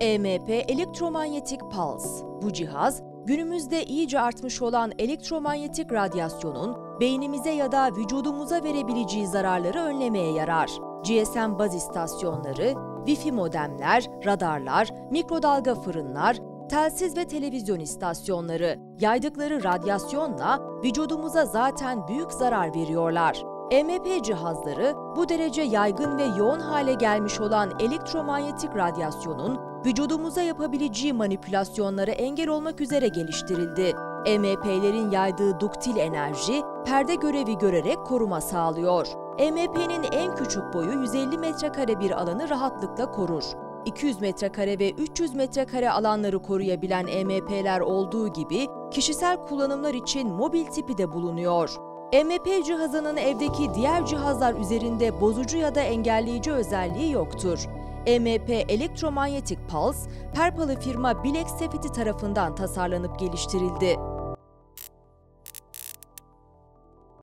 EMP elektromanyetik pulse. Bu cihaz günümüzde iyice artmış olan elektromanyetik radyasyonun beynimize ya da vücudumuza verebileceği zararları önlemeye yarar. GSM baz istasyonları, Wi-Fi modemler, radarlar, mikrodalga fırınlar, telsiz ve televizyon istasyonları yaydıkları radyasyonla vücudumuza zaten büyük zarar veriyorlar. EMP cihazları bu derece yaygın ve yoğun hale gelmiş olan elektromanyetik radyasyonun vücudumuza yapabileceği manipülasyonlara engel olmak üzere geliştirildi. EMP'lerin yaydığı duktil enerji perde görevi görerek koruma sağlıyor. EMP'nin en küçük boyu 150 metrekare bir alanı rahatlıkla korur. 200 metrekare ve 300 metrekare alanları koruyabilen EMP'ler olduğu gibi kişisel kullanımlar için mobil tipi de bulunuyor. EMP cihazının evdeki diğer cihazlar üzerinde bozucu ya da engelleyici özelliği yoktur. EMP elektromanyetik pulse, Perpalı firma Bilex Sepeti tarafından tasarlanıp geliştirildi.